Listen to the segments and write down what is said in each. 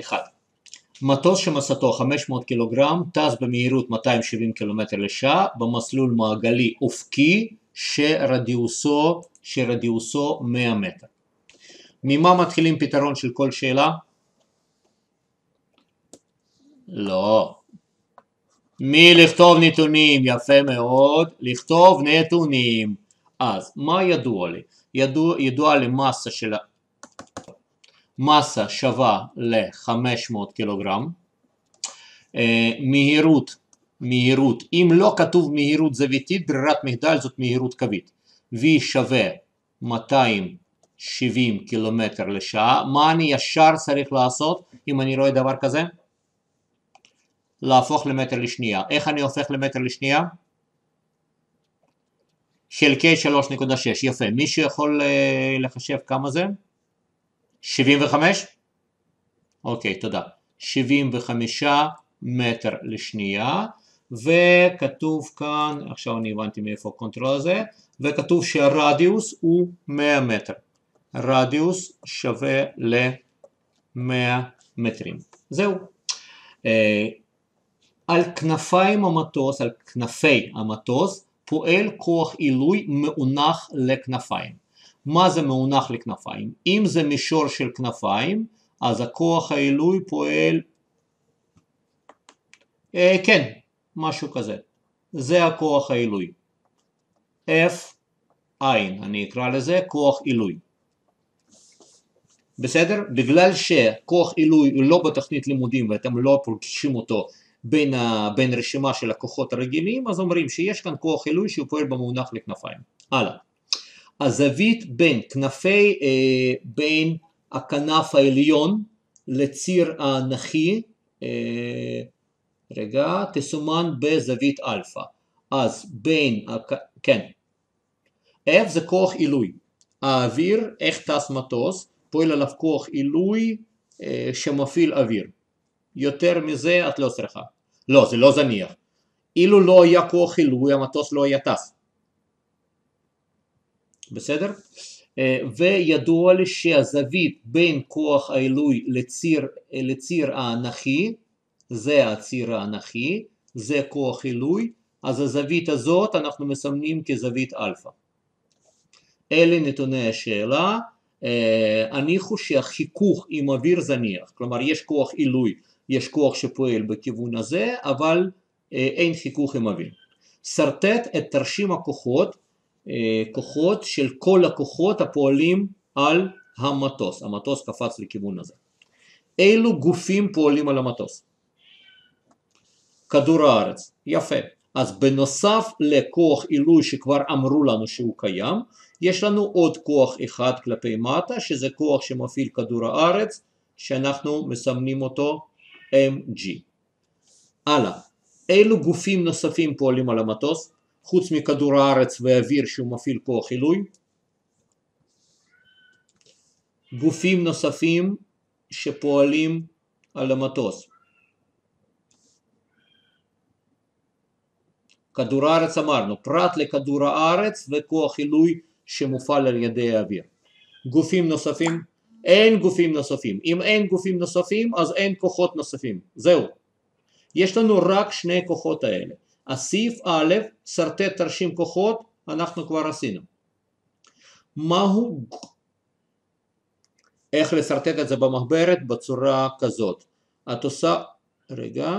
אחד. מטוס שמסתו 500 קילוגרם טס במהירות 270 קילומטר לשעה במסלול מעגלי אופקי שרדיוסו, שרדיוסו 100 מטר. ממה מתחילים פתרון של כל שאלה? לא. מלכתוב נתונים, יפה מאוד, לכתוב נתונים. אז מה ידוע לי? ידוע, ידוע לי מסה של מסה שווה ל-500 קילוגרם, אה, מהירות, מהירות, אם לא כתוב מהירות זוויתית, ברירת מחדל זאת מהירות קווית, v שווה 270 קילומטר לשעה, מה אני ישר צריך לעשות אם אני רואה דבר כזה? להפוך למטר לשנייה. איך אני הופך למטר לשנייה? חלקי 3.6, יפה. מישהו יכול אה, לחשב כמה זה? 75? אוקיי, תודה. 75 מטר לשנייה, וכתוב כאן, עכשיו אני הבנתי מאיפה ה control הזה, וכתוב שהרדיוס הוא 100 מטר. רדיוס שווה ל-100 מטרים. זהו. אה, על כנפיים המטוס, על כנפי המטוס, פועל כוח עילוי מאונך לכנפיים. מה זה מאונח לכנפיים? אם זה מישור של כנפיים, אז הכוח העילוי פועל, אה, כן, משהו כזה. זה הכוח העילוי. F עין, אני אקרא לזה כוח עילוי. בסדר? בגלל שכוח עילוי הוא לא בתכנית לימודים ואתם לא פוגשים אותו בין, ה, בין רשימה של הכוחות הרגילים, אז אומרים שיש כאן כוח עילוי שהוא פועל במונח לכנפיים. הלאה. הזווית בין כנפי, אה, בין הכנף העליון לציר האנכי, אה, רגע, תסומן בזווית אלפא. אז בין, כן, F זה כוח עילוי. האוויר, איך טס מטוס, פועל עליו כוח עילוי אה, שמפעיל אוויר. יותר מזה את לא צריכה. לא, זה לא זניח. אילו לא היה כוח עילוי המטוס לא היה טס. בסדר? אה, וידוע לי שהזווית בין כוח העילוי לציר, לציר האנכי, זה הציר האנכי, זה כוח עילוי, אז הזווית הזאת אנחנו מסמנים כזווית אלפא. אלה נתוני השאלה, אה, הניחו שהחיכוך עם אוויר זניח, כלומר יש כוח עילוי, יש כוח שפועל בכיוון הזה, אבל אה, אין חיכוך עם אוויר. שרטט את תרשים הכוחות אה, כוחות של כל הכוחות הפועלים על המטוס. המטוס קפץ לכיוון הזה. אילו גופים פועלים על המטוס? כדור הארץ, יפה. אז בנוסף לכוח עילוי שכבר אמרו לנו שהוא קיים, יש לנו עוד כוח אחד כלפי מטה, שזה כוח שמפעיל כדור הארץ, שאנחנו מסמנים אותו mg. הלאה, אילו גופים נוספים פועלים על המטוס? חוץ מכדור הארץ ואוויר שהוא מפעיל כוח עילוי. גופים נוספים שפועלים על המטוס. כדור הארץ אמרנו, פרט לכדור הארץ וכוח עילוי שמופעל על ידי האוויר. גופים נוספים? אין גופים נוספים. אם אין גופים נוספים אז אין כוחות נוספים. זהו. יש לנו רק שני כוחות האלה. הסעיף א', שרטט תרשים כוחות, אנחנו כבר עשינו. מהו, איך לשרטט את זה במחברת? בצורה כזאת. את עושה, רגע,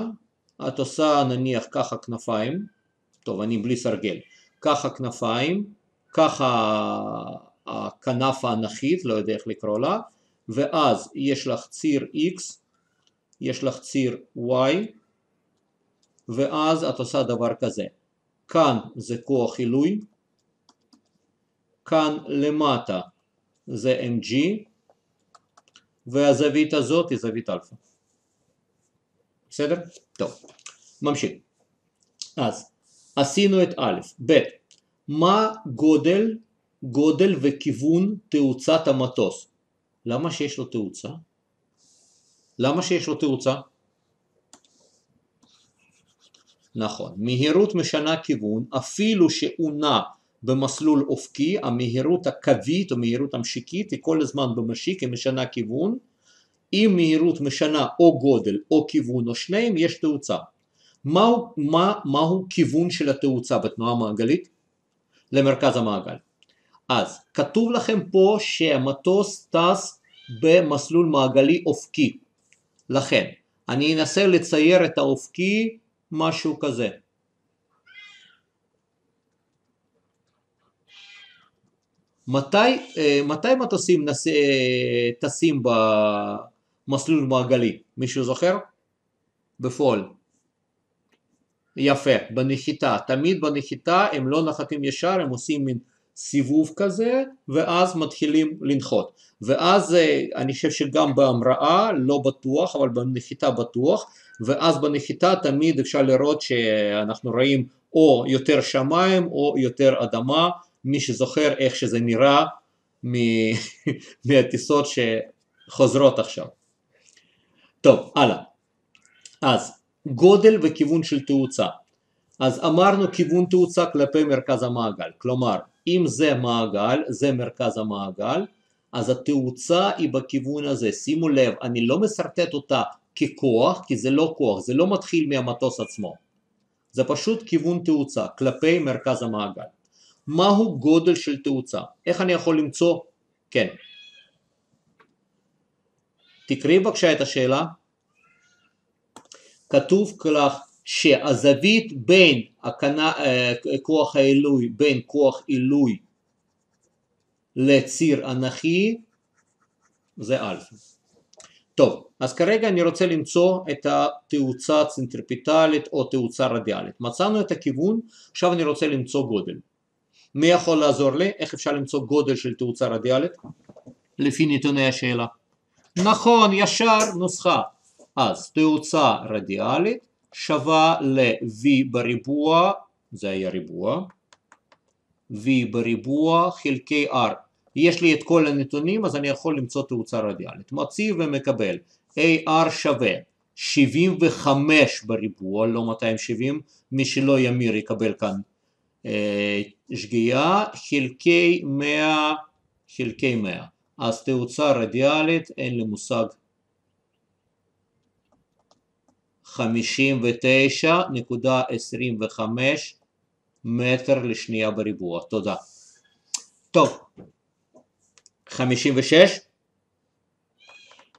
את עושה נניח ככה כנפיים, טוב אני בלי סרגל, ככה כנפיים, ככה הכנף האנכית, לא יודע איך לקרוא לה, ואז יש לך ציר X, יש לך ציר Y, ואז את עושה דבר כזה, כאן זה כוח עילוי, כאן למטה זה mg, והזווית הזאת היא זווית אלפא. בסדר? טוב, ממשיך. אז עשינו את א', ב', מה גודל, גודל וכיוון תאוצת המטוס? למה שיש לו תאוצה? למה שיש לו תאוצה? נכון, מהירות משנה כיוון אפילו שהוא נע במסלול אופקי, המהירות הקווית או מהירות המשיקית היא כל הזמן במשיק, היא משנה כיוון, אם מהירות משנה או גודל או כיוון או שניהם יש תאוצה. מהו, מה, מהו כיוון של התאוצה בתנועה מעגלית? למרכז המעגל. אז כתוב לכם פה שהמטוס טס במסלול מעגלי אופקי. לכן, אני אנסה לצייר את האופקי משהו כזה. מתי, אה, מתי מטוסים נס, אה, טסים במסלול מעגלי? מישהו זוכר? בפועל. יפה, בנחיתה. תמיד בנחיתה הם לא נחתים ישר, הם עושים מין סיבוב כזה, ואז מתחילים לנחות. ואז אני חושב שגם בהמראה, לא בטוח, אבל בנחיתה בטוח, ואז בנחיתה תמיד אפשר לראות שאנחנו רואים או יותר שמיים או יותר אדמה, מי שזוכר איך שזה נראה מהטיסות שחוזרות עכשיו. טוב, הלאה. אז גודל וכיוון של תאוצה. אז אמרנו כיוון תאוצה כלפי מרכז המעגל, כלומר אם זה מעגל, זה מרכז המעגל, אז התאוצה היא בכיוון הזה. שימו לב, אני לא משרטט אותה ככוח, כי זה לא כוח, זה לא מתחיל מהמטוס עצמו. זה פשוט כיוון תאוצה כלפי מרכז המעגל. מהו גודל של תאוצה? איך אני יכול למצוא? כן. תקראי בבקשה את השאלה. כתוב כך שהזווית בין הקנה, אה, כוח העילוי, בין כוח עילוי לציר אנכי זה אלפא. טוב, אז כרגע אני רוצה למצוא את התאוצה צנטריפיטלית או תאוצה רדיאלית. מצאנו את הכיוון, עכשיו אני רוצה למצוא גודל. מי יכול לעזור לי? איך אפשר למצוא גודל של תאוצה רדיאלית? לפי נתוני השאלה. נכון, ישר נוסחה. אז תאוצה רדיאלית שווה ל-v בריבוע, זה היה ריבוע, v בריבוע חלקי r. יש לי את כל הנתונים אז אני יכול למצוא תאוצה רדיאלית. מציב ומקבל AR שווה 75 בריבוע, לא 270, מי שלא ימיר יקבל כאן אה, שגיאה, חלקי 100 חלקי 100. אז תאוצה רדיאלית, אין לי מושג 59.25 מטר לשנייה בריבוע. תודה. טוב, 56?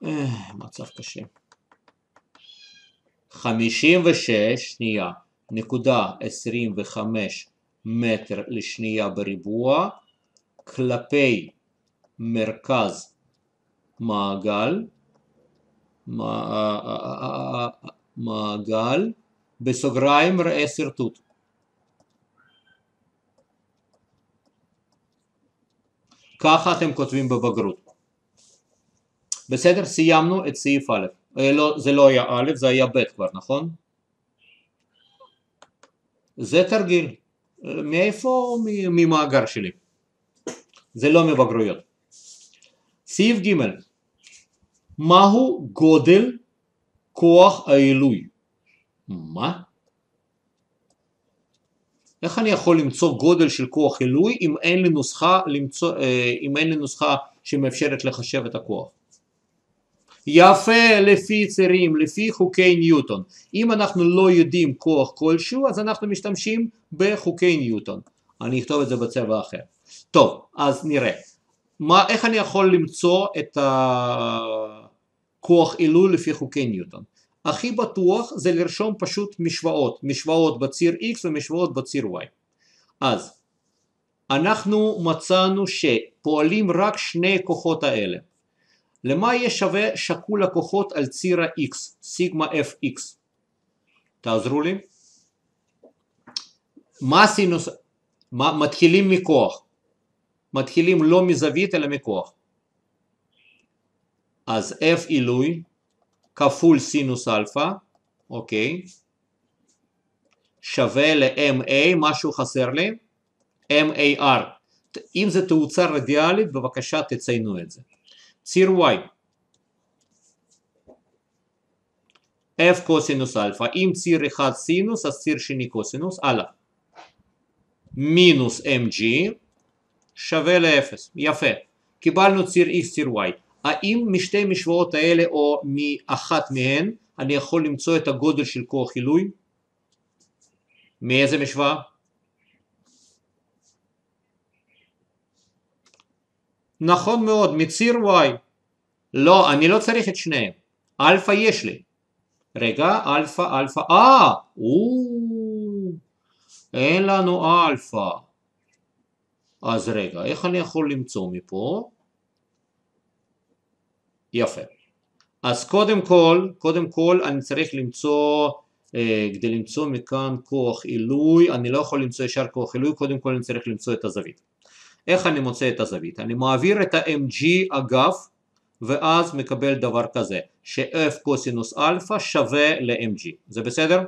אה, מצב קשה. 56, שנייה, נקודה 25 מטר לשנייה בריבוע כלפי מרכז מעגל, מעגל, בסוגריים ראה שרטוט. ככה אתם כותבים בבגרות. בסדר? סיימנו את סעיף א'. אה, לא, זה לא היה א', זה היה ב' כבר, נכון? זה תרגיל. מאיפה? ממאגר שלי. זה לא מבגרויות. סעיף ג' מהו גודל כוח העילוי? מה? איך אני יכול למצוא גודל של כוח עילוי אם אין לי נוסחה, למצוא, אה, אם אין לי נוסחה שמאפשרת לחשב את הכוח? יפה לפי צירים, לפי חוקי ניוטון. אם אנחנו לא יודעים כוח כלשהו, אז אנחנו משתמשים בחוקי ניוטון. אני אכתוב את זה בצבע אחר. טוב, אז נראה. מה, איך אני יכול למצוא את הכוח עילוי לפי חוקי ניוטון? הכי בטוח זה לרשום פשוט משוואות, משוואות בציר x ומשוואות בציר y. אז אנחנו מצאנו שפועלים רק שני כוחות האלה. למה יהיה שווה שקול הכוחות על ציר ה-x, סיגמה fx? תעזרו לי. מה סינוס... מה, מתחילים מכוח. מתחילים לא מזווית אלא מכוח. אז f עילוי כפול סינוס אלפא, אוקיי, שווה ל-MA, משהו חסר לי, MAR. אם זה תאוצה רדיאלית, בבקשה תציינו את זה. ציר Y, F קוסינוס אלפא, אם ציר אחד סינוס, אז ציר שני קוסינוס, הלאה. מינוס mg שווה ל-0, יפה. קיבלנו ציר x, ציר y. האם משתי משוואות האלה או מאחת מהן אני יכול למצוא את הגודל של כוח עילוי? מאיזה משוואה? נכון מאוד, מציר y. לא, אני לא צריך את שניהם. אלפא יש לי. רגע, אלפא, אלפא, אה, אין לנו אלפא. אז רגע, איך אני יכול למצוא מפה? יפה. אז קודם כל, קודם כל אני צריך למצוא, אה, כדי למצוא מכאן כוח עילוי, אני לא יכול למצוא ישר כוח עילוי, קודם כל אני צריך למצוא את הזווית. איך אני מוצא את הזווית? אני מעביר את ה-mg אגב, ואז מקבל דבר כזה, ש-f קוסינוס אלפא שווה ל-mg, זה בסדר?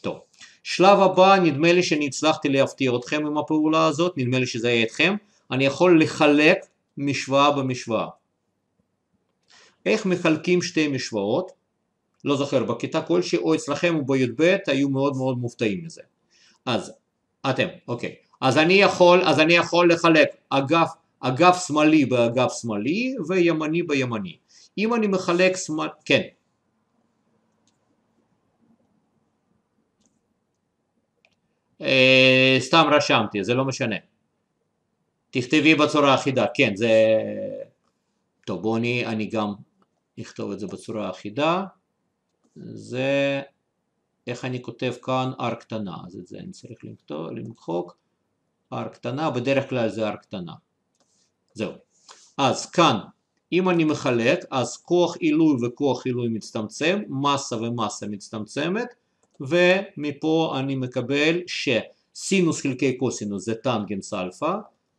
טוב, שלב הבא, נדמה לי שאני הצלחתי להפתיע אתכם עם הפעולה הזאת, נדמה לי שזה היה אתכם, אני יכול לחלק משוואה במשוואה. איך מחלקים שתי משוואות? לא זוכר, בכיתה כלשהי או אצלכם או בי"ב היו מאוד מאוד מופתעים מזה. אז, אתם, אוקיי. אז אני יכול, אז אני יכול לחלק אגף, אגף שמאלי באגף שמאלי וימני בימני. אם אני מחלק שמאל, כן. אה, סתם רשמתי, זה לא משנה. תכתבי בצורה אחידה, כן, זה... טוב, בואו אני, אני גם אכתוב את זה בצורה אחידה. זה... איך אני כותב כאן R קטנה, אז את זה אני צריך לכתוב, למחוק. R קטנה, בדרך כלל זה R קטנה. זהו. אז כאן, אם אני מחלק, אז כוח עילוי וכוח עילוי מצטמצם, מסה ומסה מצטמצמת, ומפה אני מקבל שסינוס חלקי קוסינוס זה טנגנס אלפא,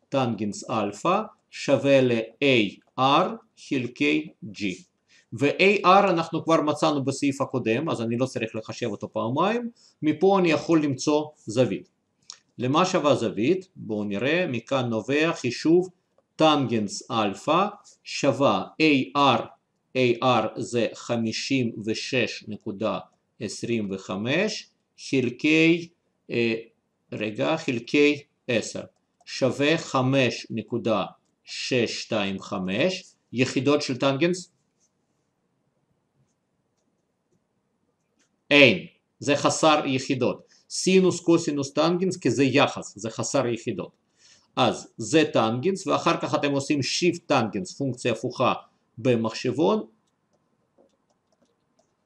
טנגנס אלפא שווה ל-AR חלקי G. ו-AR אנחנו כבר מצאנו בסעיף הקודם, אז אני לא צריך לחשב אותו פעמיים, מפה אני יכול למצוא זווית. למה שווה זווית? בואו נראה, מכאן נובע חישוב טנגנס אלפא שווה AR, AR זה 56.25 חלקי, אה, רגע, חלקי 10 שווה 5.625 יחידות של טנגנס? אין, זה חסר יחידות. סינוס, קוסינוס, טנגנס, כי זה יחס, זה חסר יחידות. אז זה טנגנס, ואחר כך אתם עושים שיפט טנגנס, פונקציה הפוכה במחשבון,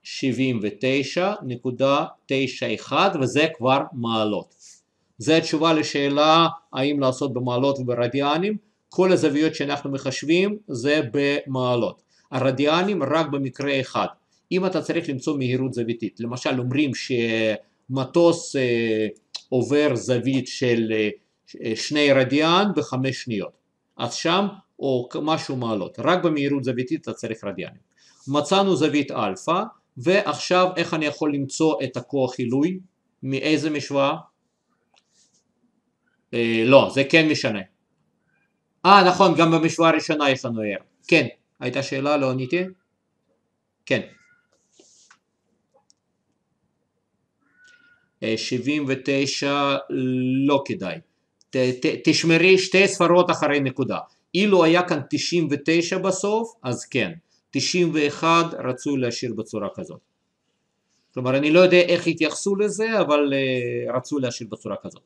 79.91 וזה כבר מעלות. זה התשובה לשאלה האם לעשות במעלות וברדיאנים, כל הזוויות שאנחנו מחשבים זה במעלות. הרדיאנים רק במקרה אחד, אם אתה צריך למצוא מהירות זוויתית, למשל אומרים ש... מטוס אה, עובר זווית של אה, שני רדיאן בחמש שניות, אז שם או משהו מעלות, רק במהירות זוויתית אתה צריך רדיאנים. מצאנו זווית אלפא, ועכשיו איך אני יכול למצוא את הכוח עילוי? מאיזה משוואה? אה, לא, זה כן משנה. אה, נכון, גם במשוואה הראשונה יש לנו R. כן, הייתה שאלה, לא עניתי? כן. 79 לא כדאי. ת, ת, תשמרי שתי ספרות אחרי נקודה. אילו היה כאן 99 בסוף, אז כן. 91 רצוי להשאיר בצורה כזאת. כלומר, אני לא יודע איך התייחסו לזה, אבל אה, רצוי להשאיר בצורה כזאת.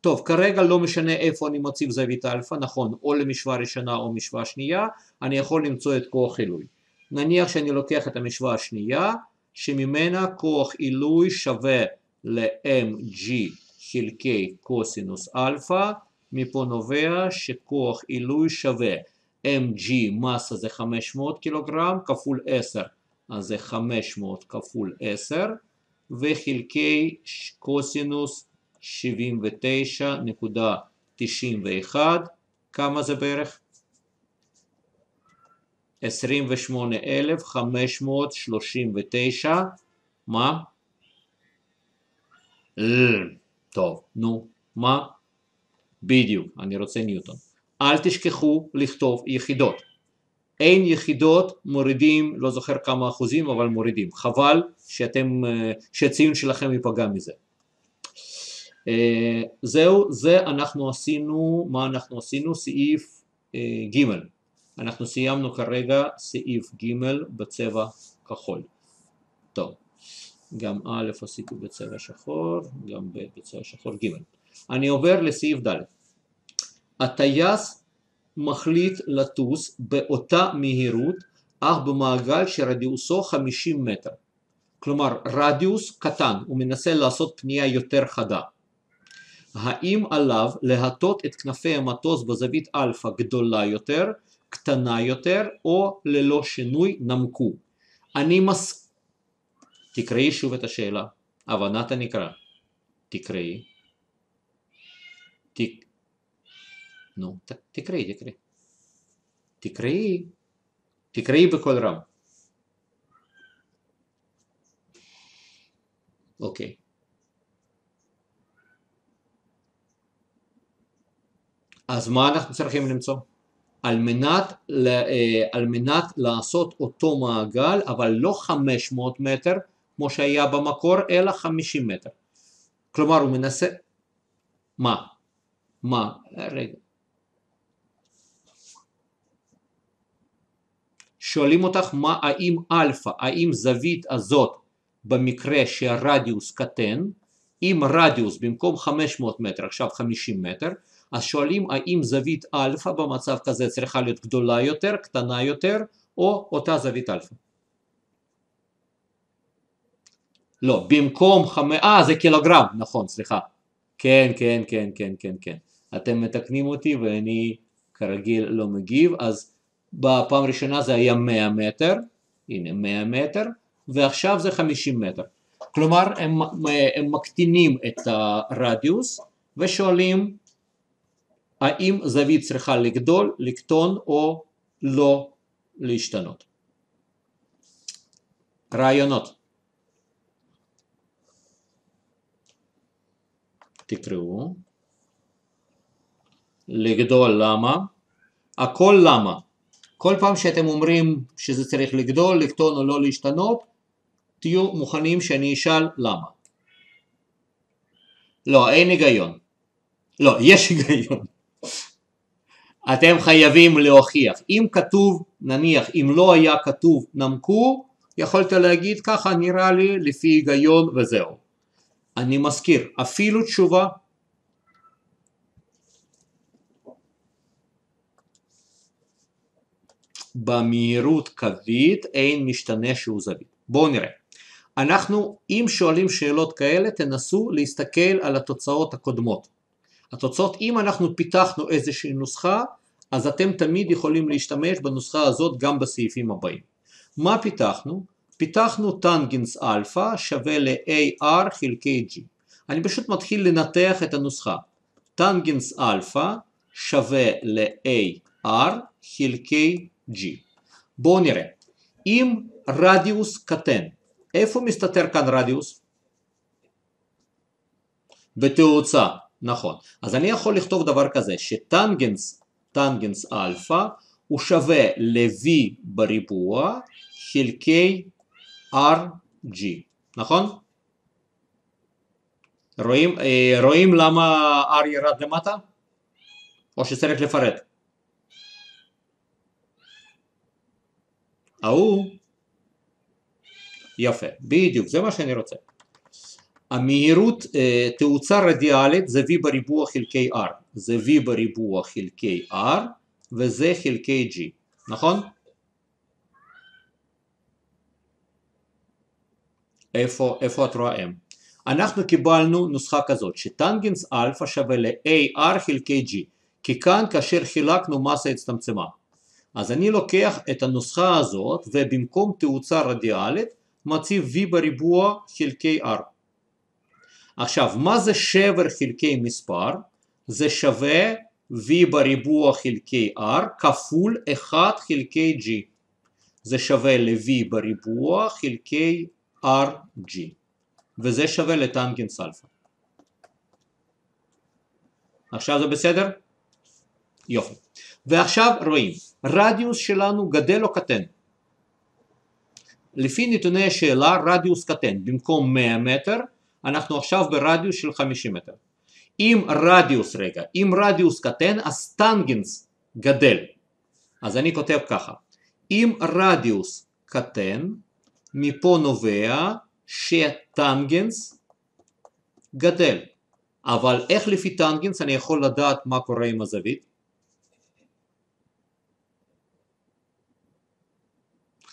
טוב, כרגע לא משנה איפה אני מציב זווית אלפא, נכון, או למשוואה ראשונה או משוואה שנייה, אני יכול למצוא את כוח עילוי. נניח שאני לוקח את המשוואה השנייה, שממנה כוח עילוי שווה ל-mg חלקי קוסינוס אלפא, מפה נובע שכוח עילוי שווה mg מסה זה 500 קילוגרם כפול 10 אז זה 500 כפול 10 וחלקי קוסינוס 79.91 כמה זה בערך? 28,539 מה? טוב, נו, מה? בדיוק, אני רוצה ניוטון. אל תשכחו לכתוב יחידות. אין יחידות, מורידים, לא זוכר כמה אחוזים, אבל מורידים. חבל שאתם, אה, שהציון שלכם ייפגע מזה. אה, זהו, זה אנחנו עשינו, מה אנחנו עשינו? סעיף אה, ג'. אנחנו סיימנו כרגע סעיף ג' בצבע כחול. טוב, גם א' עשיתי בצבע שחור, גם ב' בצבע שחור ג'. אני עובר לסעיף ד'. הטייס מחליט לטוס באותה מהירות, אך במעגל שרדיוסו 50 מטר. כלומר, רדיוס קטן, הוא מנסה לעשות פנייה יותר חדה. האם עליו להטות את כנפי המטוס בזווית אלפא גדולה יותר, קטנה יותר, או ללא שינוי נמקו? אני מס... תקראי שוב את השאלה, הבנת הנקרא. תקראי. תק... נו, ת... תקראי, תקראי. תקראי. תקראי בקול רם. אוקיי. אז מה אנחנו צריכים למצוא? על מנת, אה, על מנת לעשות אותו מעגל, אבל לא 500 מטר כמו שהיה במקור, אלא 50 מטר. כלומר הוא מנסה... מה? מה? רגע. שואלים אותך מה האם אלפא, האם זווית הזאת במקרה שהרדיוס קטן, אם רדיוס במקום 500 מטר עכשיו 50 מטר, אז שואלים האם זווית אלפא במצב כזה צריכה להיות גדולה יותר, קטנה יותר, או אותה זווית אלפא. לא, במקום חמש... אה, זה קילוגרם, נכון, סליחה. כן, כן, כן, כן, כן, כן. אתם מתקנים אותי ואני כרגיל לא מגיב, אז בפעם הראשונה זה היה 100 מטר, הנה 100 מטר, ועכשיו זה 50 מטר. כלומר, הם, הם מקטינים את הרדיוס ושואלים האם זווית צריכה לגדול, לקטון או לא להשתנות. רעיונות. תקראו. לגדול למה? הכל למה? כל פעם שאתם אומרים שזה צריך לגדול, לקטון או לא להשתנות תהיו מוכנים שאני אשאל למה. לא, אין היגיון. לא, יש היגיון אתם חייבים להוכיח. אם כתוב, נניח, אם לא היה כתוב נמקו, יכולת להגיד ככה נראה לי לפי היגיון וזהו. אני מזכיר, אפילו תשובה במהירות קווית אין משתנה שהוא זווית. בואו נראה. אנחנו, אם שואלים שאלות כאלה, תנסו להסתכל על התוצאות הקודמות. התוצאות, אם אנחנו פיתחנו איזושהי נוסחה, אז אתם תמיד יכולים להשתמש בנוסחה הזאת גם בסעיפים הבאים. מה פיתחנו? פיתחנו טנגנס אלפא שווה ל-AR חלקי G. אני פשוט מתחיל לנתח את הנוסחה. טנגנס אלפא שווה ל-AR חלקי G. בואו נראה. אם רדיוס קטן, איפה מסתתר כאן רדיוס? בתאוצה. נכון. אז אני יכול לכתוב דבר כזה, שטנגנס, טנגנס אלפא, הוא שווה ל-V בריבוע חלקי RG, נכון? רואים, אה, רואים למה R ירד למטה? או שצריך לפרט? ההוא, יפה, בדיוק, זה מה שאני רוצה. המהירות אה, תאוצה רדיאלית זה v בריבוע חלקי r, זה v בריבוע חלקי r וזה חלקי g, נכון? איפה, איפה את רואה m? אנחנו קיבלנו נוסחה כזאת שטנגנס אלפא שווה ל-AR חלקי G כי כאן כאשר חילקנו מסה הצטמצמה אז אני לוקח את הנוסחה הזאת ובמקום תאוצה רדיאלית מציב V בריבוע חלקי R עכשיו, מה זה שבר חלקי מספר? זה שווה v בריבוע חלקי r כפול 1 חלקי g. זה שווה ל-v בריבוע חלקי rg. וזה שווה לטנגנס אלפא. עכשיו זה בסדר? יופי. ועכשיו רואים, רדיוס שלנו גדל או קטן? לפי נתוני השאלה רדיוס קטן, במקום 100 מטר אנחנו עכשיו ברדיוס של 50 מטר. אם רדיוס, רגע, אם רדיוס קטן אז טנגנס גדל. אז אני כותב ככה, אם רדיוס קטן, מפה נובע שטנגנס גדל. אבל איך לפי טנגנס אני יכול לדעת מה קורה עם הזווית?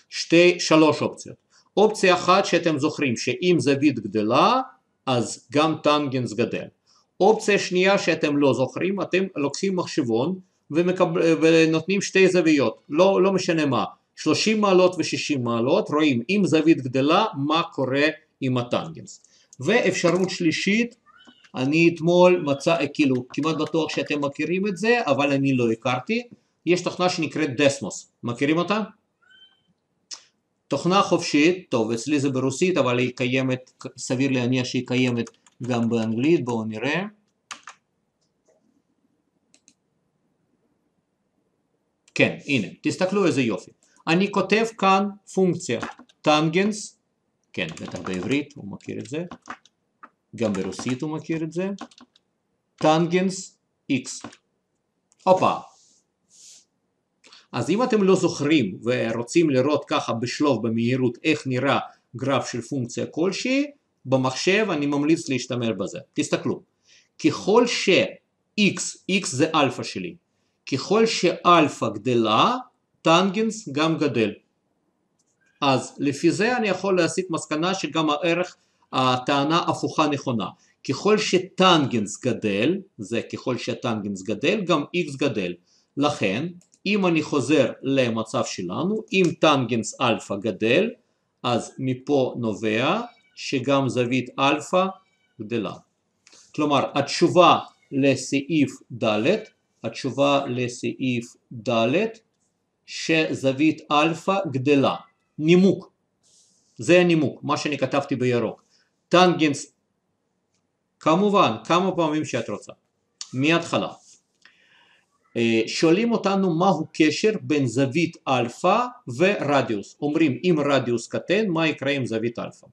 שתי, שלוש אופציות. אופציה אחת שאתם זוכרים שאם זווית גדלה אז גם טנגנס גדל. אופציה שנייה שאתם לא זוכרים, אתם לוקחים מחשבון ומקבל, ונותנים שתי זוויות, לא, לא משנה מה, 30 מעלות ו-60 מעלות, רואים אם זווית גדלה מה קורה עם הטנגנס. ואפשרות שלישית, אני אתמול מצא, כאילו כמעט בטוח שאתם מכירים את זה, אבל אני לא הכרתי, יש תוכנה שנקראת דסמוס, מכירים אותה? תוכנה חופשית, טוב אצלי זה ברוסית אבל היא קיימת, סביר להניח שהיא קיימת גם באנגלית, בואו נראה. כן, הנה, תסתכלו איזה יופי. אני כותב כאן פונקציה טנגנס, כן, בטח בעברית הוא מכיר את זה, גם ברוסית הוא מכיר את זה, טנגנס x. הופה, אז אם אתם לא זוכרים ורוצים לראות ככה בשלוף במהירות איך נראה גרף של פונקציה כלשהי, במחשב אני ממליץ להשתמש בזה. תסתכלו, ככל ש-x, x זה אלפא שלי, ככל שאלפא גדלה, טנגנס גם גדל. אז לפי זה אני יכול להסיק מסקנה שגם הערך, הטענה הפוכה נכונה. ככל שטנגנס גדל, זה ככל שטנגנס גדל, גם x גדל. לכן אם אני חוזר למצב שלנו, אם טנגנס אלפא גדל, אז מפה נובע שגם זווית אלפא גדלה. כלומר, התשובה לסעיף ד', התשובה לסעיף ד', שזווית אלפא גדלה. נימוק, זה הנימוק, מה שאני כתבתי בירוק. טנגנס, כמובן, כמה פעמים שאת רוצה, מההתחלה. אה, שואלים אותנו מהו קשר בין זווית אלפא ורדיוס. אומרים אם רדיוס קטן מה יקרה עם זווית אלפא.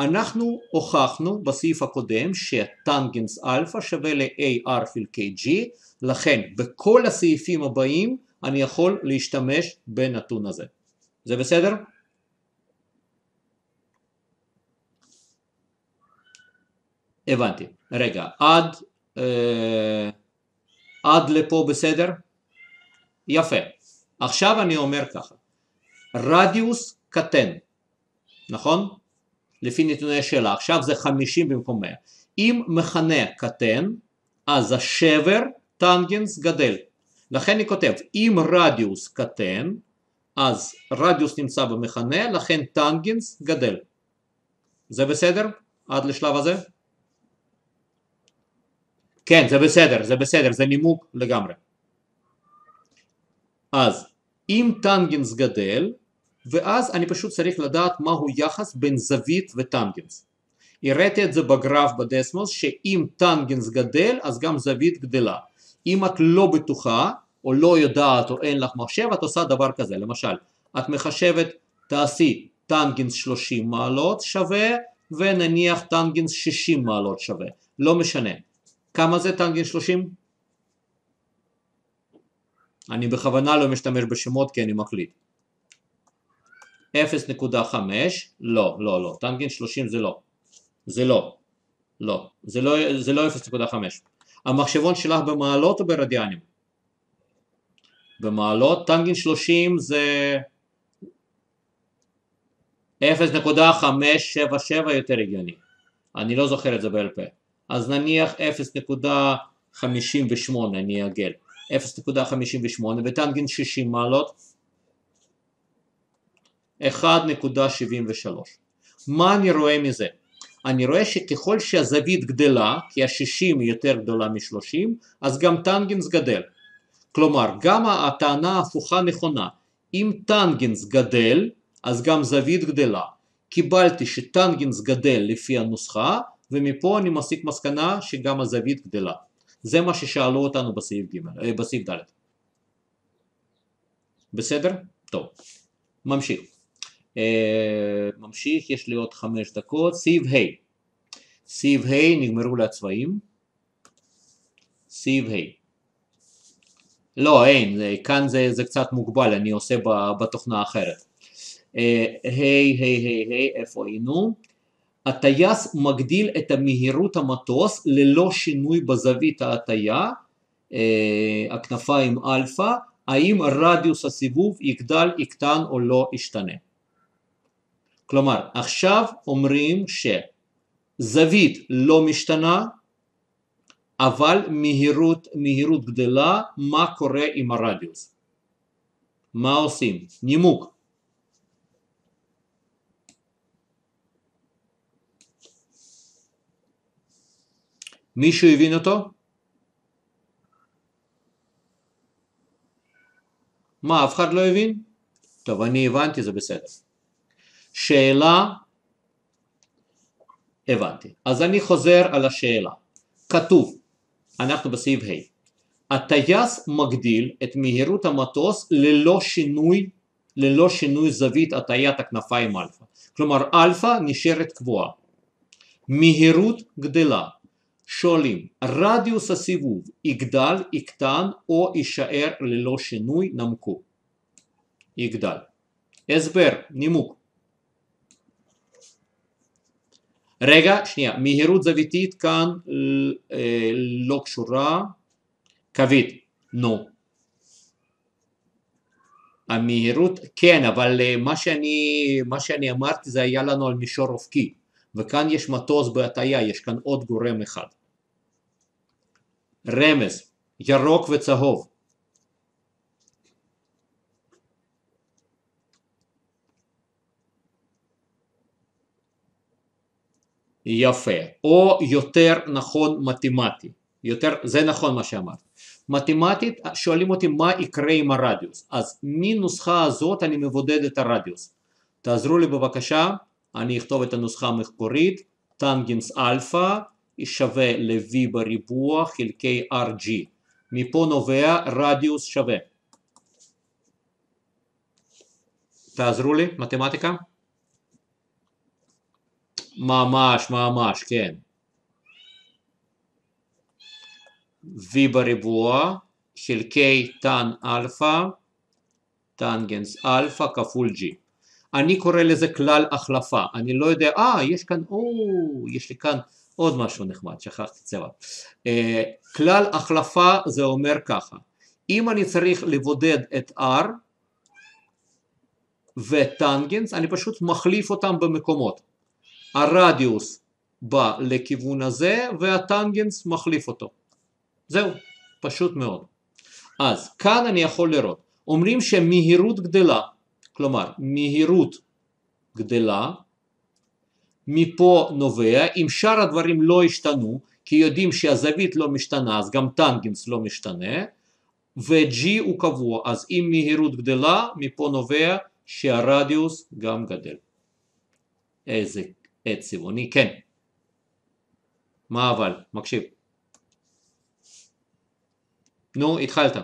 אנחנו הוכחנו בסעיף הקודם שטנגנס אלפא שווה ל-AR חלקי G לכן בכל הסעיפים הבאים אני יכול להשתמש בנתון הזה. זה בסדר? הבנתי. רגע, עד... אה, עד לפה בסדר? יפה. עכשיו אני אומר ככה, רדיוס קטן, נכון? לפי נתוני השאלה, עכשיו זה 50 במקום 100. אם מכנה קטן, אז השבר טנגנס גדל. לכן אני כותב, אם רדיוס קטן, אז רדיוס נמצא במכנה, לכן טנגנס גדל. זה בסדר? עד לשלב הזה? כן, זה בסדר, זה בסדר, זה נימוק לגמרי. אז אם טנגנס גדל, ואז אני פשוט צריך לדעת מהו יחס בין זווית וטנגנס. הראיתי את זה בגרף בדסמוס, שאם טנגנס גדל, אז גם זווית גדלה. אם את לא בטוחה, או לא יודעת, או אין לך מחשב, את עושה דבר כזה. למשל, את מחשבת, תעשי טנגנס 30 מעלות שווה, ונניח טנגנס 60 מעלות שווה. לא משנה. כמה זה טנגנס 30? אני בכוונה לא משתמש בשמות כי אני מקליט. 0.5, לא, לא, לא, טנגנס 30 זה לא, זה לא, לא, זה לא, זה לא 0.5. המחשבון שלך במעלות או ברדיאנים? במעלות, טנגנס 30 זה 0.577 יותר הגיוני, אני לא זוכר את זה בעל פה. אז נניח 0.58 אני אעגל, 0.58 וטנגנט 60 מעלות 1.73. מה אני רואה מזה? אני רואה שככל שהזווית גדלה, כי ה-60 היא יותר גדולה מ-30, אז גם טנגנס גדל. כלומר, גם הטענה ההפוכה נכונה. אם טנגנס גדל, אז גם זווית גדלה. קיבלתי שטנגנס גדל לפי הנוסחה, ומפה אני מסיק מסקנה שגם הזווית גדלה. זה מה ששאלו אותנו בסעיף, ג', אה, בסעיף ד'. בסדר? טוב. ממשיך. אה, ממשיך, יש לי עוד חמש דקות. סעיף ה'. סעיף ה' נגמרו לה הצבעים. סעיף ה'. לא, אין, כאן זה, זה קצת מוגבל, אני עושה בתוכנה אחרת. היי, היי, היי, היי, איפה היינו? הטייס מגדיל את המהירות המטוס ללא שינוי בזווית ההטייה, אה, הכנפיים אלפא, האם רדיוס הסיבוב יגדל, יקטן או לא ישתנה. כלומר, עכשיו אומרים שזווית לא משתנה, אבל מהירות, מהירות גדלה, מה קורה עם הרדיוס? מה עושים? נימוק. מישהו הבין אותו? מה, אף אחד לא הבין? טוב, אני הבנתי, זה בסדר. שאלה, הבנתי. אז אני חוזר על השאלה. כתוב, אנחנו בסעיף ה', הטייס מגדיל את מהירות המטוס ללא שינוי, ללא שינוי זווית הטיית הכנפיים אלפא. כלומר, אלפא נשארת קבועה. מהירות גדלה. שואלים, רדיוס הסיבוב יגדל, יקטן או יישאר ללא שינוי? נמקו. יגדל. הסבר, נימוק. רגע, שנייה, מהירות זוויתית כאן אה, לא קשורה, קווית, נו. המהירות, כן, אבל אה, מה שאני, מה שאני אמרתי זה היה לנו על מישור אופקי, וכאן יש מטוס בהטייה, יש כאן עוד גורם אחד. רמז, ירוק וצהוב. יפה, או יותר נכון מתמטי, יותר, זה נכון מה שאמרת. מתמטית שואלים אותי מה יקרה עם הרדיוס, אז מנוסחה הזאת אני מבודד את הרדיוס. תעזרו לי בבקשה, אני אכתוב את הנוסחה המקורית, טנגנס אלפא שווה ל-v בריבוע חלקי rg. מפה נובע רדיוס שווה. תעזרו לי, מתמטיקה? ממש, ממש, כן. v בריבוע חלקי טן אלפא, טנגנס אלפא כפול g. אני קורא לזה כלל החלפה, אני לא יודע, אה, יש כאן, או, יש לי כאן עוד משהו נחמד, שכחתי צבע. אה, כלל החלפה זה אומר ככה, אם אני צריך לבודד את R וטנגנס, אני פשוט מחליף אותם במקומות. הרדיוס בא לכיוון הזה והטנגנס מחליף אותו. זהו, פשוט מאוד. אז כאן אני יכול לראות, אומרים שמהירות גדלה, כלומר מהירות גדלה מפה נובע, אם שאר הדברים לא השתנו, כי יודעים שהזווית לא משתנה אז גם טנגנס לא משתנה, ו-G הוא קבוע, אז אם מהירות גדלה, מפה נובע שהרדיוס גם גדל. איזה עץ צבעוני, כן. מה אבל? מקשיב. נו, התחלת.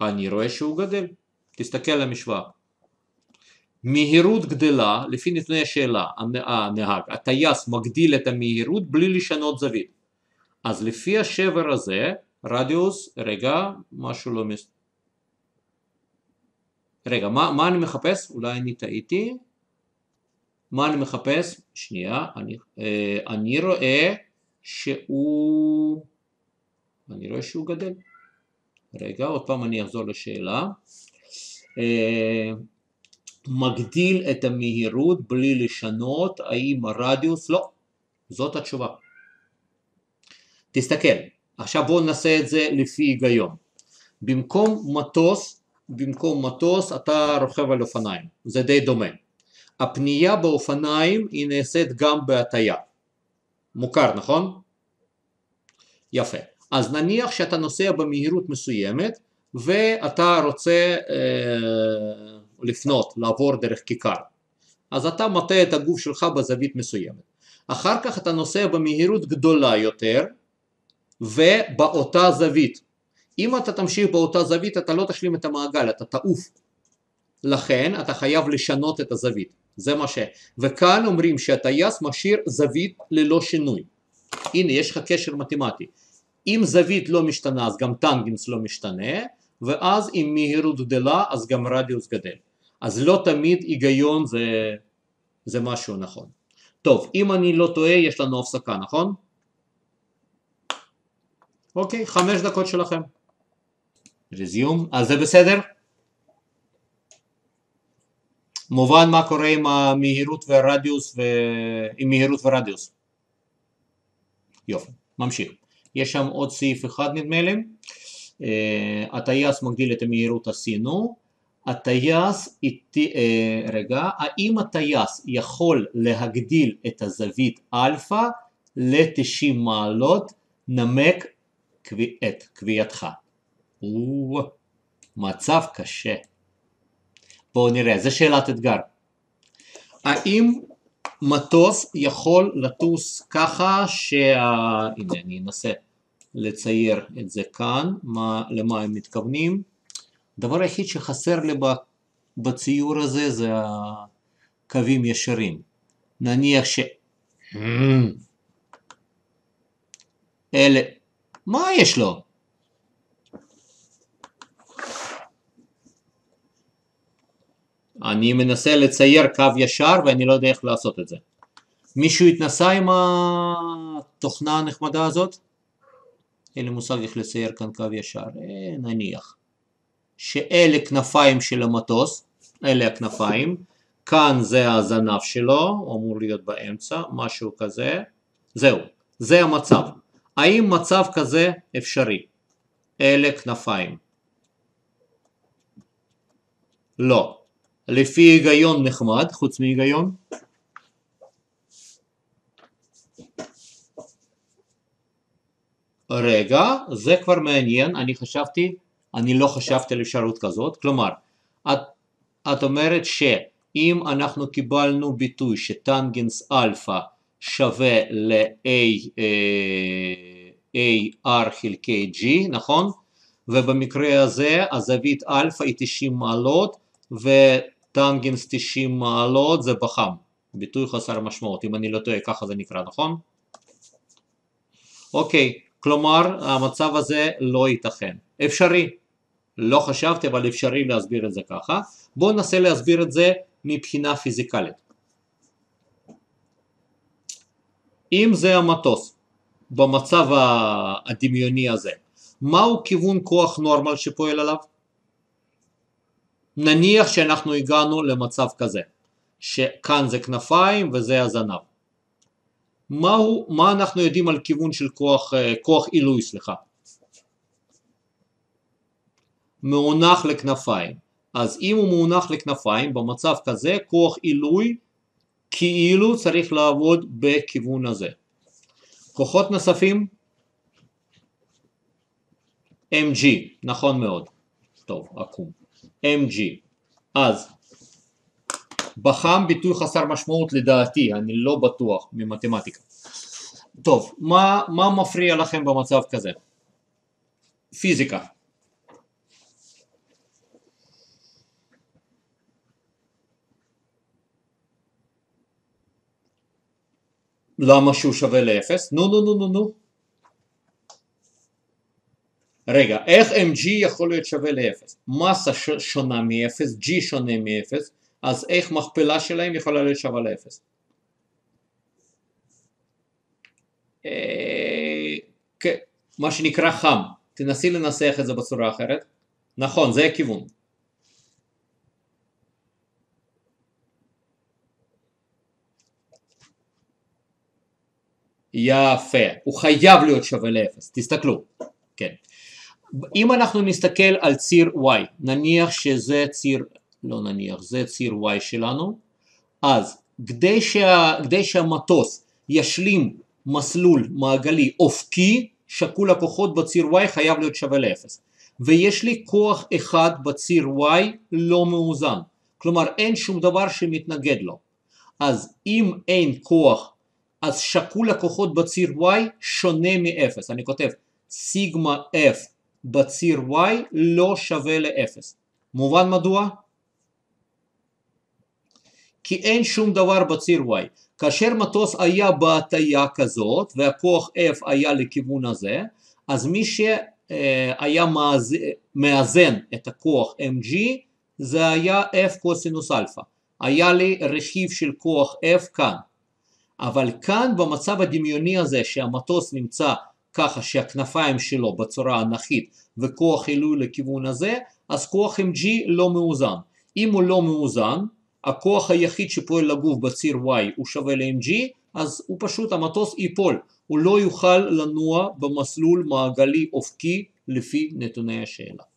אני רואה שהוא גדל. תסתכל על המשוואה. מהירות גדלה, לפי נתוני השאלה, הנהג, הטייס מגדיל את המהירות בלי לשנות זווית. אז לפי השבר הזה, רדיוס, רגע, משהו לא מס... רגע, מה, מה אני מחפש? אולי אני טעיתי. מה אני מחפש? שנייה, אני, אה, אני רואה שהוא... אני רואה שהוא גדל. רגע, עוד פעם אני אחזור לשאלה. אה, מגדיל את המהירות בלי לשנות, האם הרדיוס? לא, זאת התשובה. תסתכל, עכשיו בואו נעשה את זה לפי היגיון. במקום מטוס, במקום מטוס אתה רוכב על אופניים, זה די דומה. הפנייה באופניים היא נעשית גם בהטייה. מוכר, נכון? יפה. אז נניח שאתה נוסע במהירות מסוימת ואתה רוצה אה, לפנות, לעבור דרך כיכר. אז אתה מטה את הגוף שלך בזווית מסוימת. אחר כך אתה נוסע במהירות גדולה יותר ובאותה זווית. אם אתה תמשיך באותה זווית אתה לא תשלים את המעגל, אתה תעוף. לכן אתה חייב לשנות את הזווית. זה מה ש... וכאן אומרים שהטייס משאיר זווית ללא שינוי. הנה יש לך קשר מתמטי. אם זווית לא משתנה אז גם טנגנס לא משתנה, ואז אם מהירות גדלה אז גם רדיוס גדל. אז לא תמיד היגיון זה, זה משהו נכון. טוב, אם אני לא טועה יש לנו הפסקה, נכון? אוקיי, חמש דקות שלכם. רזיום, אז זה בסדר? מובן מה קורה עם המהירות והרדיוס ו... עם מהירות ורדיוס. יופי, ממשיך. יש שם עוד סעיף אחד נדמה לי. אה, הטייס מגדיל את המהירות עשינו. הטייס, אה, רגע, האם הטייס יכול להגדיל את הזווית אלפא ל-90 מעלות? נמק את קביעתך. מצב קשה. בואו נראה, זו שאלת אתגר. האם מטוס יכול לטוס ככה שה... הנה אני אנסה לצייר את זה כאן, מה, למה הם מתכוונים. הדבר היחיד שחסר לי בציור הזה זה הקווים ישרים. נניח ש... אלה... מה יש לו? אני מנסה לצייר קו ישר ואני לא יודע איך לעשות את זה. מישהו התנסה עם התוכנה הנחמדה הזאת? אין לי מושג איך לצייר כאן קו ישר, אה, נניח. שאלה כנפיים של המטוס, אלה הכנפיים, כאן זה הזנב שלו, הוא אמור להיות באמצע, משהו כזה, זהו, זה המצב. האם מצב כזה אפשרי? אלה כנפיים. לא. לפי היגיון נחמד, חוץ מהיגיון. רגע, זה כבר מעניין, אני חשבתי, אני לא חשבתי על אפשרות כזאת, כלומר, את, את אומרת שאם אנחנו קיבלנו ביטוי שטנגנס אלפא שווה ל-A אה, חלקי G, נכון? ובמקרה הזה הזווית אלפא היא 90 מעלות וטנגנס 90 מעלות זה בח"מ, ביטוי חסר משמעות, אם אני לא טועה ככה זה נקרא, נכון? אוקיי, כלומר המצב הזה לא ייתכן. אפשרי, לא חשבתי אבל אפשרי להסביר את זה ככה. בואו ננסה להסביר את זה מבחינה פיזיקלית. אם זה המטוס במצב הדמיוני הזה, מהו כיוון כוח נורמל שפועל עליו? נניח שאנחנו הגענו למצב כזה, שכאן זה כנפיים וזה הזנב. מהו, מה אנחנו יודעים על כיוון של כוח, אה, כוח עילוי, סליחה? מאונח לכנפיים. אז אם הוא מאונח לכנפיים, במצב כזה, כוח עילוי כאילו צריך לעבוד בכיוון הזה. כוחות נוספים? MG, נכון מאוד. טוב, עקום. MG. אז בחם ביטוי חסר משמעות לדעתי, אני לא בטוח ממתמטיקה. טוב, מה, מה מפריע לכם במצב כזה? פיזיקה. למה שהוא שווה לאפס? נו נו נו נו נו. רגע, איך mg יכול להיות שווה לאפס? מסה שונה מאפס, g שונה מאפס, אז איך מכפלה שלהם יכולה להיות שווה לאפס? אה, כן, מה שנקרא חם, תנסי לנסח את זה בצורה אחרת. נכון, זה הכיוון. יפה, הוא חייב להיות שווה לאפס, תסתכלו, כן. אם אנחנו נסתכל על ציר y, נניח שזה ציר, לא נניח, זה ציר y שלנו, אז כדי, שה, כדי שהמטוס ישלים מסלול מעגלי אופקי, שקול הכוחות בציר y חייב להיות שווה לאפס. ויש לי כוח אחד בציר y לא מאוזן, כלומר אין שום דבר שמתנגד לו. אז אם אין כוח, אז שקול הכוחות בציר y שונה מ-0, אני כותב סיגמה f בציר y לא שווה ל-0. מובן מדוע? כי אין שום דבר בציר y. כאשר מטוס היה בהטייה כזאת והכוח F היה לכיוון הזה, אז מי שהיה מאזן את הכוח mg זה היה F קוסינוס אלפא. היה לי רכיב של כוח F כאן. אבל כאן במצב הדמיוני הזה שהמטוס נמצא ככה שהכנפיים שלו בצורה אנכית וכוח עילוי לכיוון הזה, אז כוח mg לא מאוזן. אם הוא לא מאוזן, הכוח היחיד שפועל לגוף בציר y הוא שווה ל-mg, אז הוא פשוט, המטוס ייפול, הוא לא יוכל לנוע במסלול מעגלי אופקי לפי נתוני השאלה.